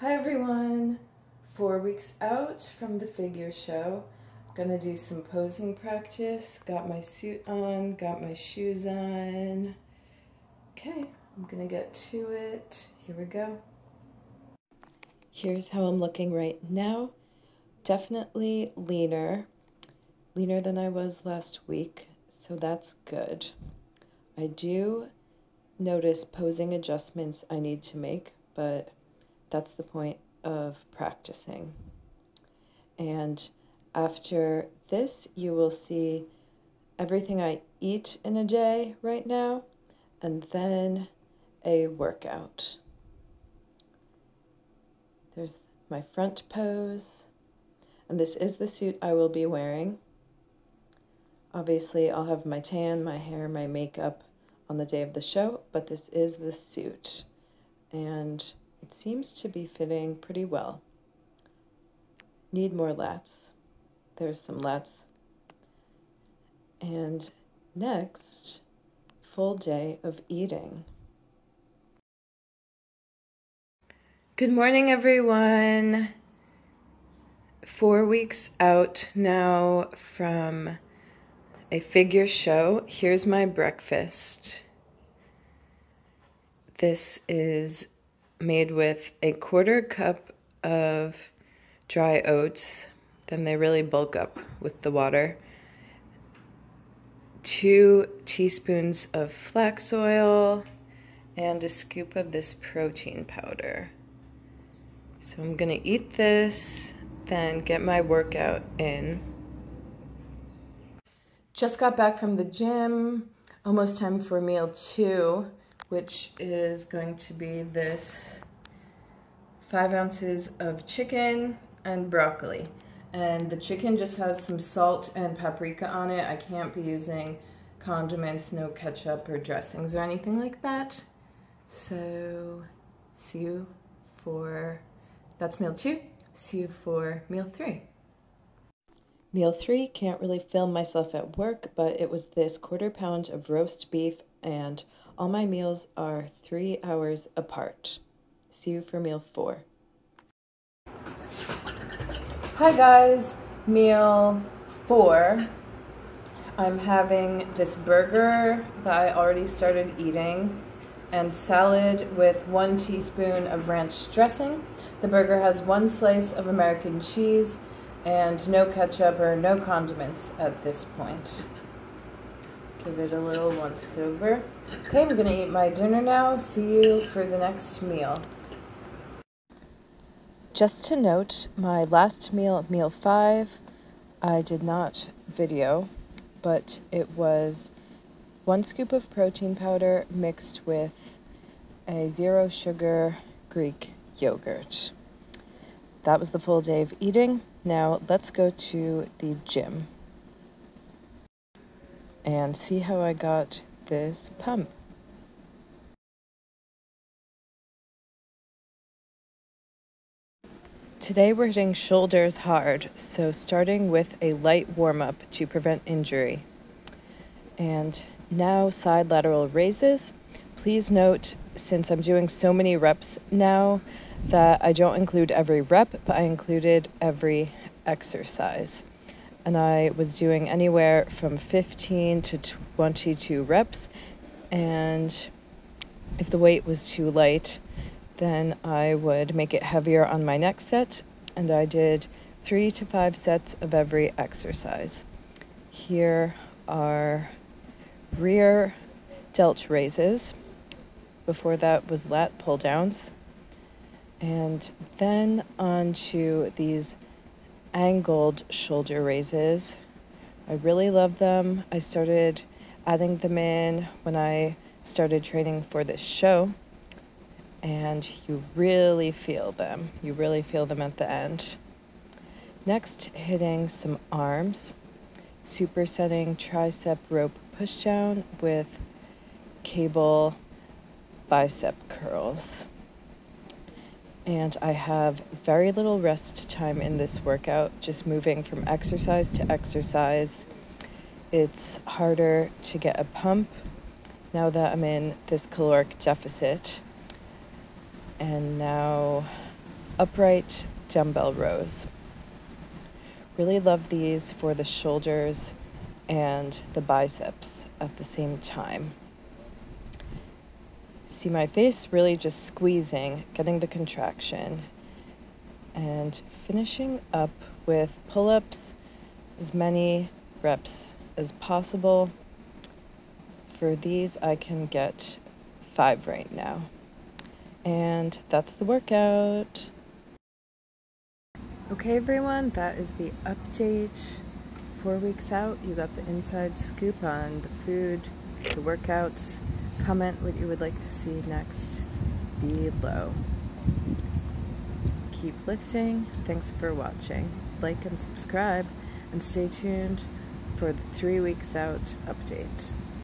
Hi everyone! Four weeks out from the figure show. Gonna do some posing practice. Got my suit on, got my shoes on. Okay, I'm gonna get to it. Here we go. Here's how I'm looking right now. Definitely leaner, leaner than I was last week, so that's good. I do notice posing adjustments I need to make, but that's the point of practicing. And after this, you will see everything I eat in a day right now, and then a workout. There's my front pose, and this is the suit I will be wearing. Obviously, I'll have my tan, my hair, my makeup on the day of the show, but this is the suit. And it seems to be fitting pretty well. Need more lats. There's some lats. And next, full day of eating. Good morning, everyone. Four weeks out now from a figure show. Here's my breakfast. This is made with a quarter cup of dry oats, then they really bulk up with the water. Two teaspoons of flax oil and a scoop of this protein powder. So I'm gonna eat this, then get my workout in. Just got back from the gym, almost time for meal two which is going to be this five ounces of chicken and broccoli. And the chicken just has some salt and paprika on it. I can't be using condiments, no ketchup or dressings or anything like that. So see you for, that's meal two. See you for meal three. Meal three, can't really film myself at work, but it was this quarter pound of roast beef and all my meals are three hours apart. See you for meal four. Hi guys, meal four. I'm having this burger that I already started eating and salad with one teaspoon of ranch dressing. The burger has one slice of American cheese and no ketchup or no condiments at this point. Give it a little once over. Okay, I'm gonna eat my dinner now. See you for the next meal. Just to note, my last meal, meal five, I did not video, but it was one scoop of protein powder mixed with a zero sugar Greek yogurt. That was the full day of eating. Now let's go to the gym and see how I got this pump. Today we're hitting shoulders hard, so starting with a light warm up to prevent injury. And now side lateral raises. Please note, since I'm doing so many reps now, that I don't include every rep, but I included every exercise and I was doing anywhere from 15 to 22 reps. And if the weight was too light, then I would make it heavier on my next set. And I did three to five sets of every exercise. Here are rear delt raises. Before that was lat pull downs. And then on to these angled shoulder raises. I really love them. I started adding them in when I started training for this show, and you really feel them. You really feel them at the end. Next, hitting some arms, supersetting tricep rope pushdown with cable bicep curls and I have very little rest time in this workout, just moving from exercise to exercise. It's harder to get a pump now that I'm in this caloric deficit. And now upright dumbbell rows. Really love these for the shoulders and the biceps at the same time. See my face really just squeezing, getting the contraction, and finishing up with pull ups, as many reps as possible. For these, I can get five right now. And that's the workout. Okay, everyone, that is the update. Four weeks out, you got the inside scoop on the food, the workouts. Comment what you would like to see next below. Keep lifting. Thanks for watching. Like and subscribe, and stay tuned for the three weeks out update.